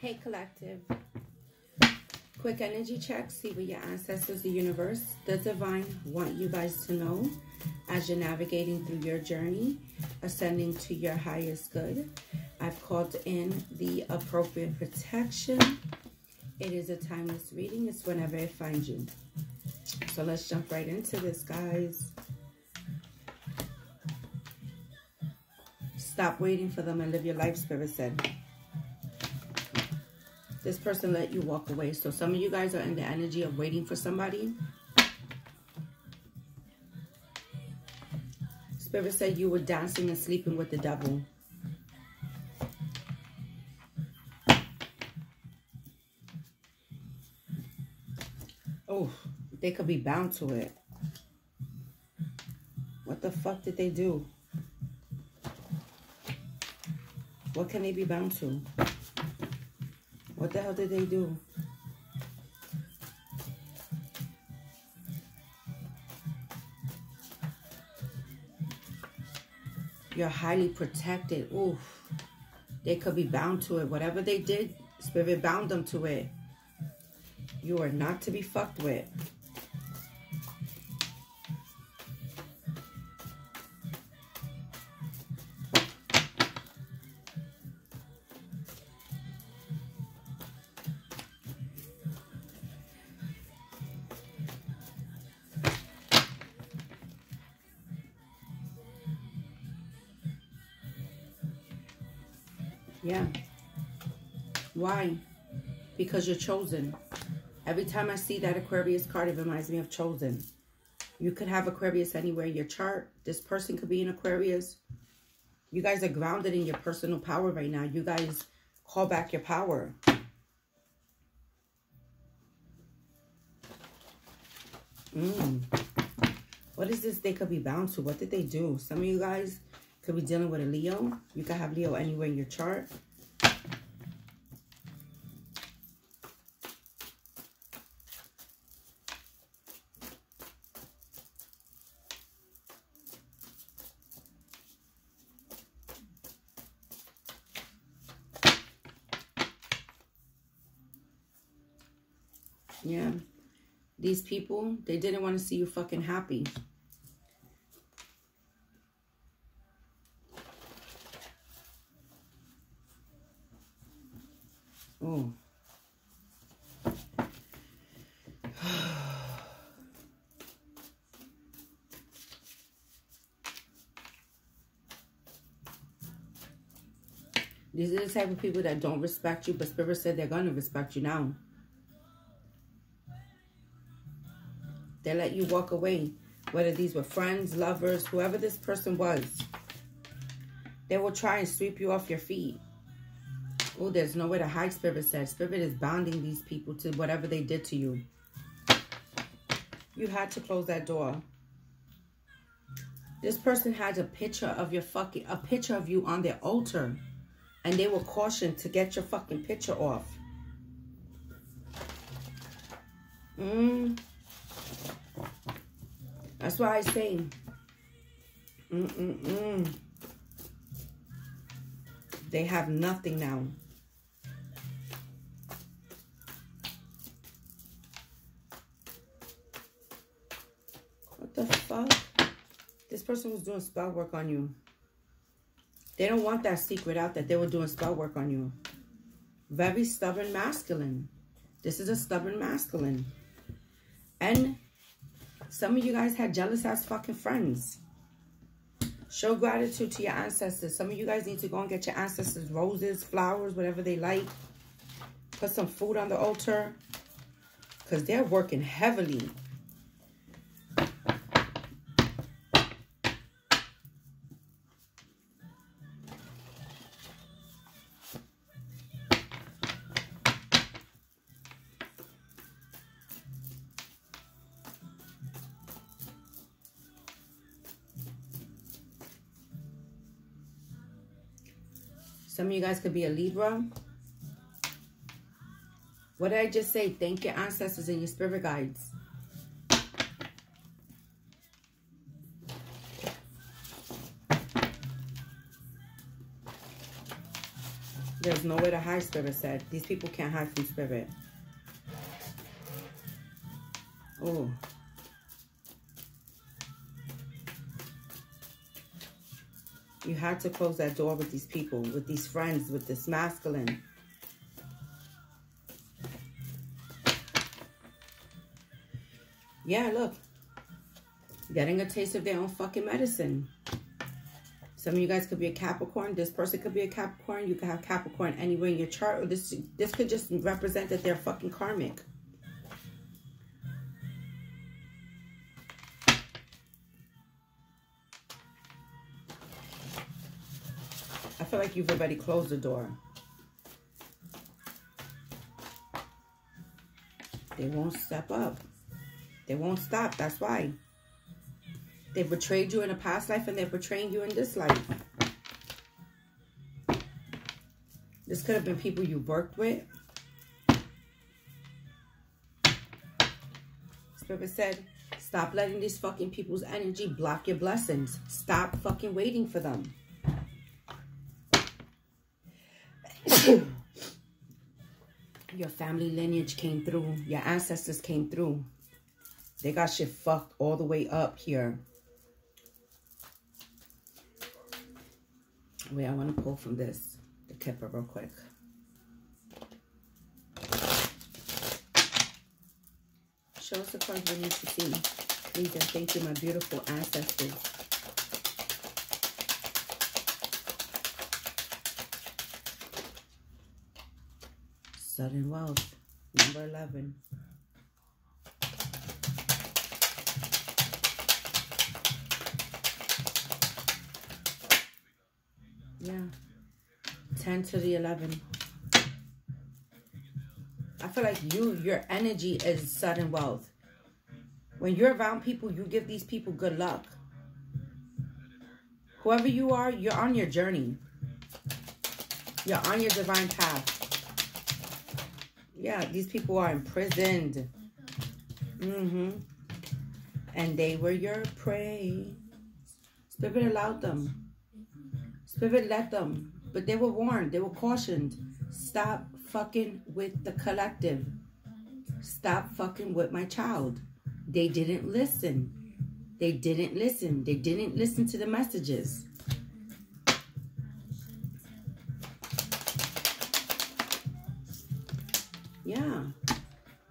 Hey, collective. Quick energy check. See what your ancestors, the universe, the divine want you guys to know as you're navigating through your journey, ascending to your highest good. I've called in the appropriate protection. It is a timeless reading. It's whenever it finds you. So let's jump right into this, guys. Stop waiting for them and live your life, Spirit said. This person let you walk away. So some of you guys are in the energy of waiting for somebody. Spirit said you were dancing and sleeping with the devil. Oh, they could be bound to it. What the fuck did they do? What can they be bound to? What the hell did they do? You're highly protected. Oof. They could be bound to it. Whatever they did, Spirit bound them to it. You are not to be fucked with. Yeah. Why? Because you're chosen. Every time I see that Aquarius card, it reminds me of chosen. You could have Aquarius anywhere in your chart. This person could be in Aquarius. You guys are grounded in your personal power right now. You guys call back your power. Mm. What is this they could be bound to? What did they do? Some of you guys could be dealing with a Leo. You could have Leo anywhere in your chart. Yeah. These people, they didn't want to see you fucking happy. Oh. These are the type of people that don't respect you, but Spirit said they're going to respect you now. They let you walk away. Whether these were friends, lovers, whoever this person was. They will try and sweep you off your feet. Oh, there's nowhere to hide, Spirit said. Spirit is bounding these people to whatever they did to you. You had to close that door. This person had a picture of your fucking, a picture of you on their altar. And they were cautioned to get your fucking picture off. Mm. That's why I say, mm-mm-mm. They have nothing now. Person was doing spell work on you. They don't want that secret out that they were doing spell work on you. Very stubborn masculine. This is a stubborn masculine. And some of you guys had jealous ass fucking friends. Show gratitude to your ancestors. Some of you guys need to go and get your ancestors roses, flowers, whatever they like. Put some food on the altar. Because they're working heavily Some of you guys could be a Libra. What did I just say? Thank your ancestors and your spirit guides. There's nowhere to hide, Spirit said. These people can't hide from Spirit. Oh. Had to close that door with these people, with these friends, with this masculine. Yeah, look. Getting a taste of their own fucking medicine. Some of you guys could be a Capricorn. This person could be a Capricorn. You could have Capricorn anywhere in your chart. Or this, this could just represent that they're fucking karmic. Like you've already closed the door. They won't step up. They won't stop. That's why. They betrayed you in a past life and they're betraying you in this life. This could have been people you worked with. Spirit said, stop letting these fucking people's energy block your blessings. Stop fucking waiting for them. Your family lineage came through. Your ancestors came through. They got shit fucked all the way up here. Wait, I want to pull from this, the Kipper, real quick. Show us the cards we need to see. Please and thank you, my beautiful ancestors. Sudden wealth, number 11. Yeah. 10 to the 11. I feel like you, your energy is sudden wealth. When you're around people, you give these people good luck. Whoever you are, you're on your journey. You're on your divine path. Yeah, these people are imprisoned. Mm-hmm. And they were your prey. Spirit allowed them. Spirit let them, but they were warned, they were cautioned. Stop fucking with the collective. Stop fucking with my child. They didn't listen. They didn't listen. They didn't listen to the messages. Yeah.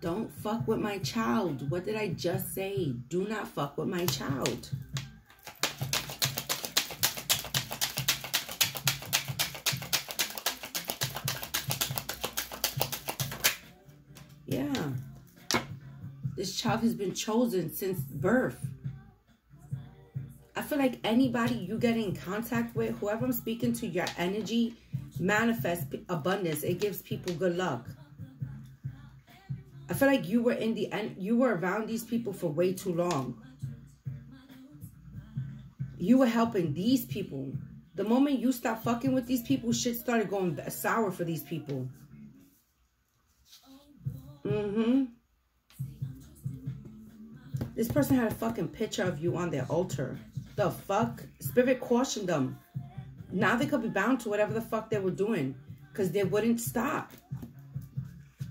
Don't fuck with my child. What did I just say? Do not fuck with my child. Yeah. This child has been chosen since birth. I feel like anybody you get in contact with, whoever I'm speaking to, your energy manifests abundance. It gives people good luck. I feel like you were in the end, you were around these people for way too long. You were helping these people. The moment you stopped fucking with these people, shit started going sour for these people. Mm-hmm. This person had a fucking picture of you on their altar. The fuck? Spirit cautioned them. Now they could be bound to whatever the fuck they were doing. Because they wouldn't stop.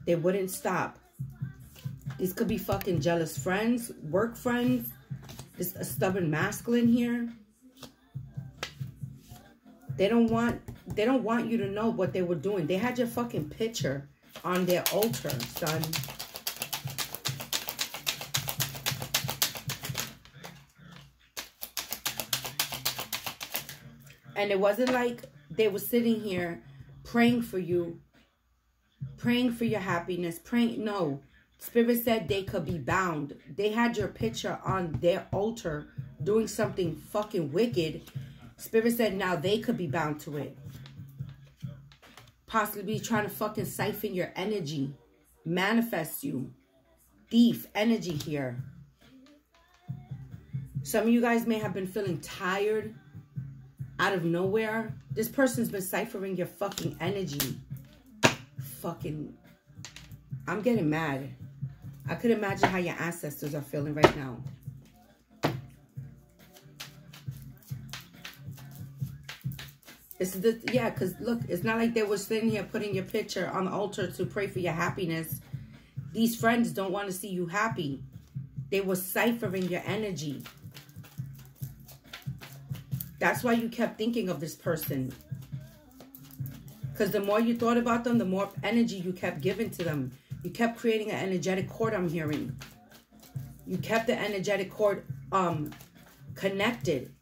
They wouldn't stop. These could be fucking jealous friends, work friends. This a stubborn masculine here. They don't want they don't want you to know what they were doing. They had your fucking picture on their altar, son. And it wasn't like they were sitting here praying for you, praying for your happiness, praying. No. Spirit said they could be bound. They had your picture on their altar doing something fucking wicked. Spirit said now they could be bound to it. Possibly trying to fucking siphon your energy. Manifest you. Thief energy here. Some of you guys may have been feeling tired out of nowhere, this person's been ciphering your fucking energy. Fucking, I'm getting mad. I could imagine how your ancestors are feeling right now. Is the, yeah, because look, it's not like they were sitting here putting your picture on the altar to pray for your happiness. These friends don't want to see you happy. They were ciphering your energy. That's why you kept thinking of this person. Because the more you thought about them, the more energy you kept giving to them. You kept creating an energetic cord, I'm hearing. You kept the energetic cord um, connected.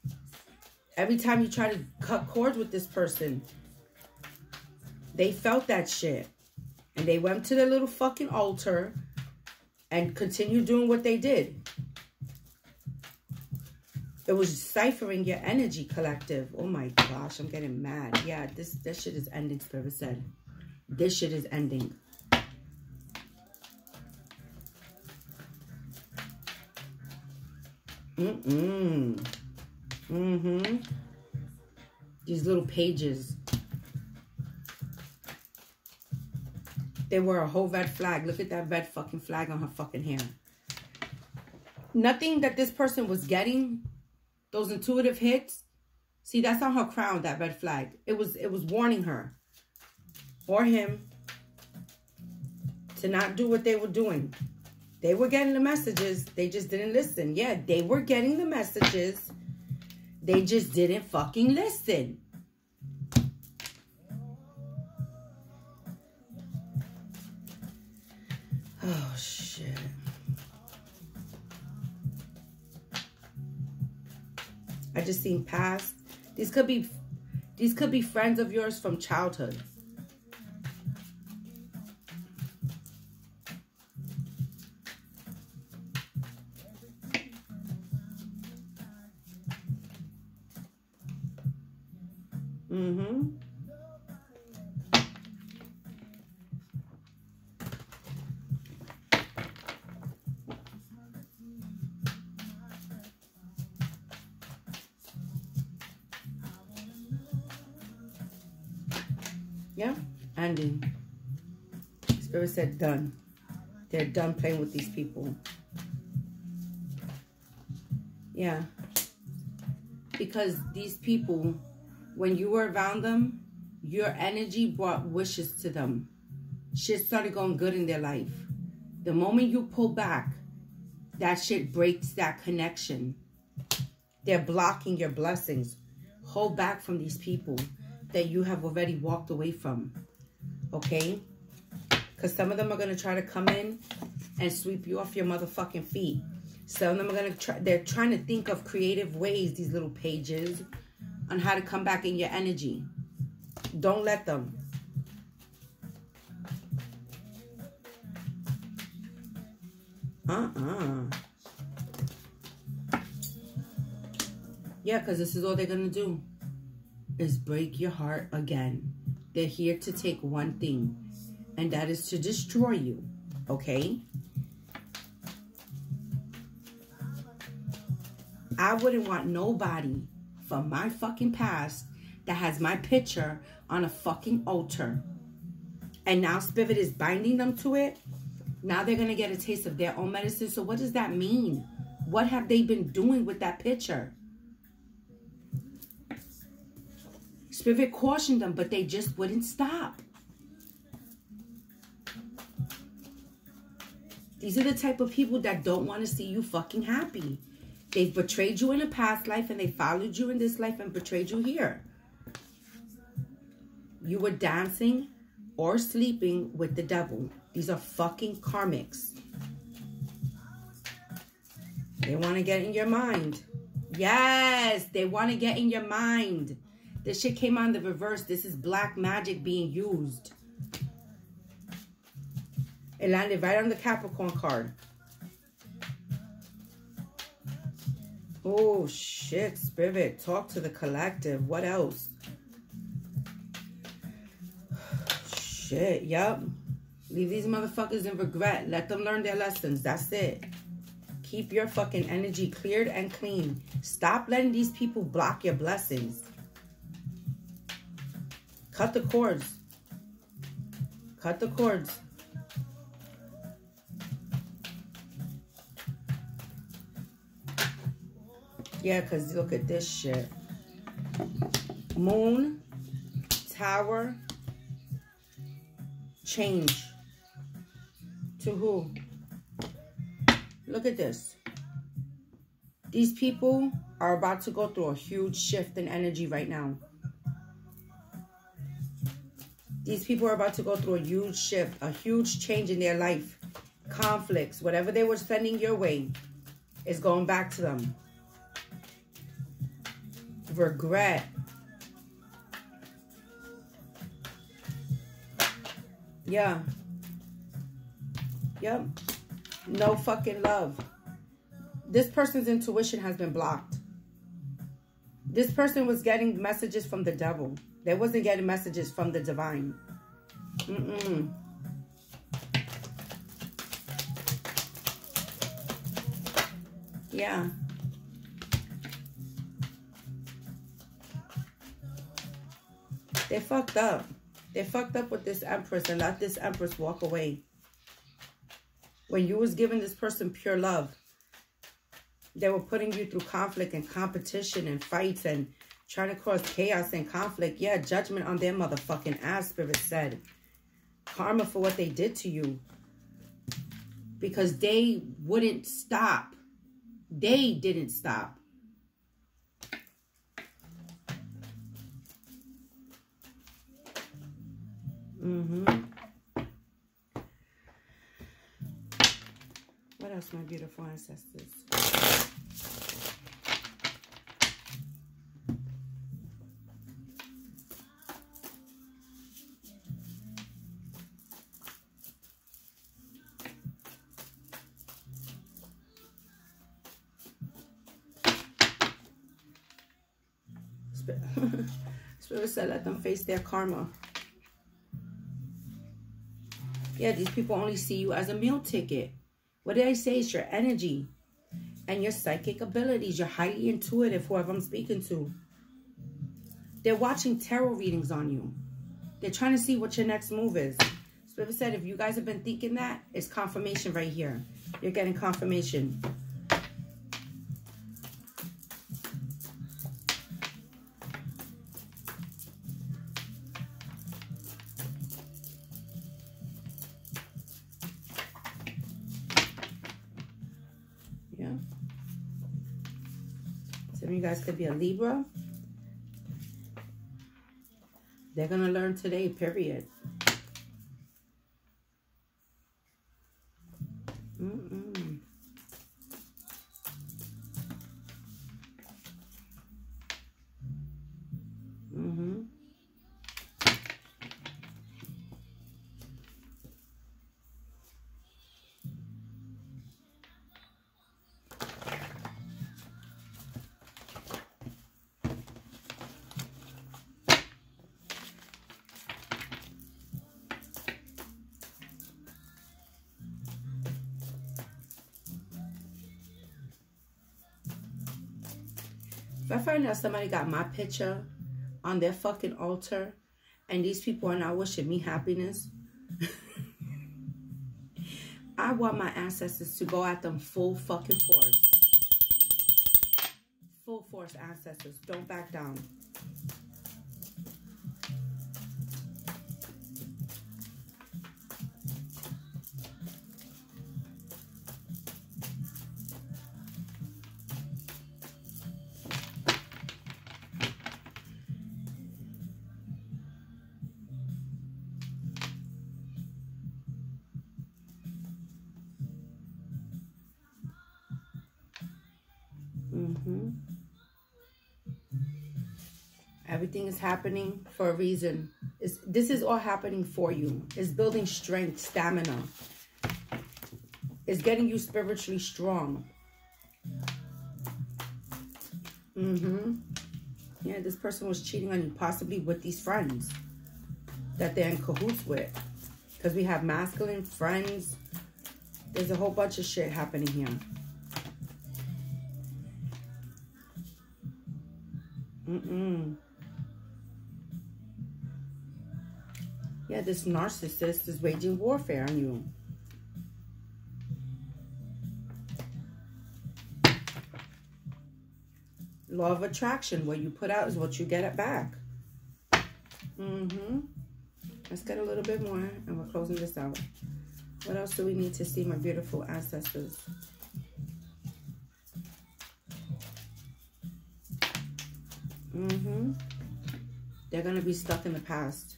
Every time you try to cut cords with this person, they felt that shit. And they went to their little fucking altar and continued doing what they did. It was ciphering your energy collective. Oh my gosh, I'm getting mad. Yeah, this, this shit is ending, Spirit said. This shit is ending. Mm-mm. Mm-hmm. These little pages. They were a whole red flag. Look at that red fucking flag on her fucking hair. Nothing that this person was getting, those intuitive hits. See, that's on her crown, that red flag. It was it was warning her or him to not do what they were doing. They were getting the messages. They just didn't listen. Yeah, they were getting the messages. They just didn't fucking listen. Oh, shit. I just seen past. These could be, these could be friends of yours from childhood. Mm-hmm. Yeah, ending. Spirit said done. They're done playing with these people. Yeah. Because these people when you were around them, your energy brought wishes to them. Shit started going good in their life. The moment you pull back, that shit breaks that connection. They're blocking your blessings. Hold back from these people that you have already walked away from. Okay? Because some of them are going to try to come in and sweep you off your motherfucking feet. Some of them are going to try, they're trying to think of creative ways, these little pages, on how to come back in your energy. Don't let them. Uh-uh. Yeah, because this is all they're going to do. Is break your heart again. They're here to take one thing. And that is to destroy you. Okay? I wouldn't want nobody from my fucking past that has my picture on a fucking altar. And now Spirit is binding them to it. Now they're going to get a taste of their own medicine. So what does that mean? What have they been doing with that picture? Spirit cautioned them, but they just wouldn't stop. These are the type of people that don't want to see you fucking happy. They've betrayed you in a past life and they followed you in this life and betrayed you here. You were dancing or sleeping with the devil. These are fucking karmics. They want to get in your mind. Yes, they want to get in your mind. This shit came on the reverse. This is black magic being used. It landed right on the Capricorn card. Oh, shit, Spirit. Talk to the collective. What else? Shit, yep. Leave these motherfuckers in regret. Let them learn their lessons. That's it. Keep your fucking energy cleared and clean. Stop letting these people block your blessings. Cut the cords. Cut the cords. Yeah, because look at this shit. Moon, Tower. Change. To who? Look at this. These people are about to go through a huge shift in energy right now. These people are about to go through a huge shift, a huge change in their life. Conflicts, whatever they were sending your way, is going back to them. Regret. Yeah. Yep. No fucking love. This person's intuition has been blocked. This person was getting messages from the devil. They wasn't getting messages from the divine. Mm-mm. Yeah. They fucked up. They fucked up with this empress and let this empress walk away. When you was giving this person pure love, they were putting you through conflict and competition and fights and trying to cause chaos and conflict. Yeah, judgment on their motherfucking ass, Spirit said. Karma for what they did to you. Because they wouldn't stop. They didn't stop. Mm-hmm. What else, my beautiful ancestors? Spirit said, let them face their karma. Yeah, these people only see you as a meal ticket. What did I say? It's your energy and your psychic abilities. You're highly intuitive, whoever I'm speaking to. They're watching tarot readings on you. They're trying to see what your next move is. Spirit said, if you guys have been thinking that, it's confirmation right here. You're getting confirmation. Guys could be a Libra. They're going to learn today, period. Mm -mm. If I find out somebody got my picture on their fucking altar and these people are not wishing me happiness, I want my ancestors to go at them full fucking force. Full force ancestors. Don't back down. Happening for a reason. It's, this is all happening for you. It's building strength, stamina. It's getting you spiritually strong. Mm-hmm. Yeah, this person was cheating on you, possibly with these friends that they're in cahoots with. Because we have masculine friends. There's a whole bunch of shit happening here. Mm-mm. Yeah, this narcissist is waging warfare on you. Law of attraction, what you put out is what you get it back. Mm-hmm. Let's get a little bit more and we're closing this out. What else do we need to see, my beautiful ancestors? Mm-hmm. They're going to be stuck in the past.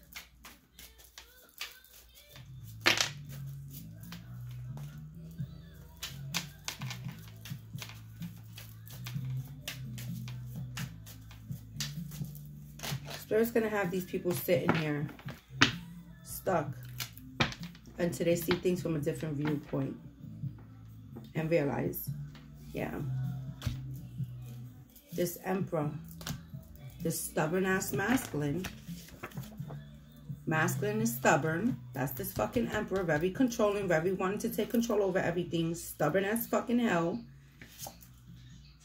Spirit's going to have these people sitting here stuck until they see things from a different viewpoint and realize, yeah, this emperor, this stubborn ass masculine, masculine is stubborn. That's this fucking emperor, very controlling, very wanting to take control over everything, stubborn as fucking hell,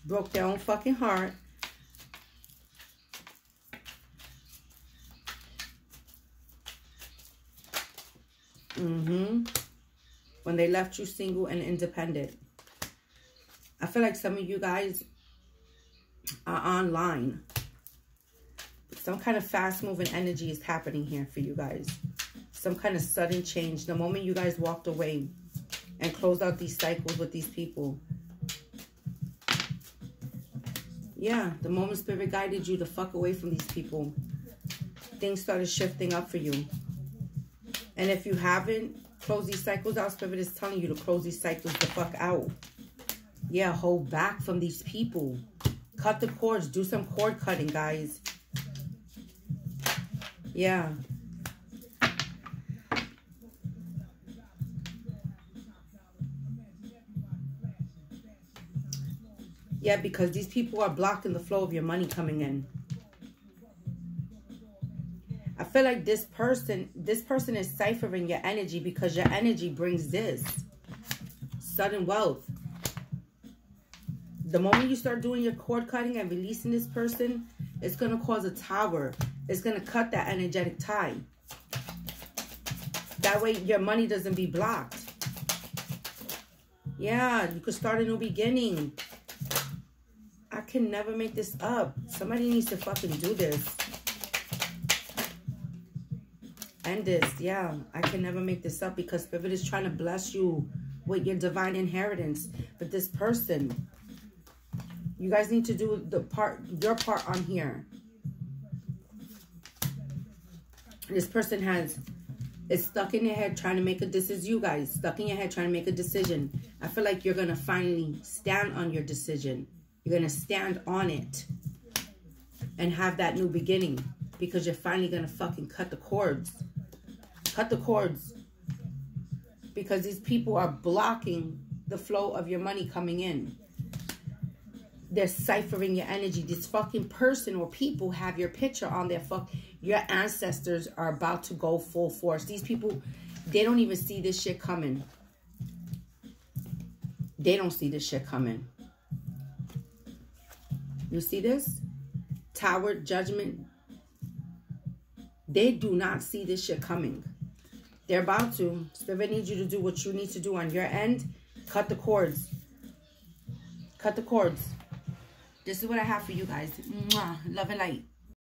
broke their own fucking heart Mm-hmm. When they left you single and independent. I feel like some of you guys are online. Some kind of fast-moving energy is happening here for you guys. Some kind of sudden change. The moment you guys walked away and closed out these cycles with these people. Yeah, the moment Spirit guided you to fuck away from these people, things started shifting up for you. And if you haven't closed these cycles out, Spirit is telling you to close these cycles the fuck out. Yeah, hold back from these people. Cut the cords. Do some cord cutting, guys. Yeah. Yeah, because these people are blocking the flow of your money coming in. I feel like this person, this person is ciphering your energy because your energy brings this. Sudden wealth. The moment you start doing your cord cutting and releasing this person, it's going to cause a tower. It's going to cut that energetic tie. That way your money doesn't be blocked. Yeah, you could start a new beginning. I can never make this up. Somebody needs to fucking do this. End this. Yeah, I can never make this up because Spirit is trying to bless you with your divine inheritance. But this person, you guys need to do the part, your part on here. This person has, is stuck in your head trying to make a, this is you guys, stuck in your head trying to make a decision. I feel like you're going to finally stand on your decision. You're going to stand on it and have that new beginning because you're finally going to fucking cut the cords Cut the cords. Because these people are blocking the flow of your money coming in. They're ciphering your energy. This fucking person or people have your picture on their fuck. Your ancestors are about to go full force. These people, they don't even see this shit coming. They don't see this shit coming. You see this? Tower, judgment. They do not see this shit coming. They're about to. Spirit needs you to do what you need to do on your end. Cut the cords. Cut the cords. This is what I have for you guys. Mwah. Love and light.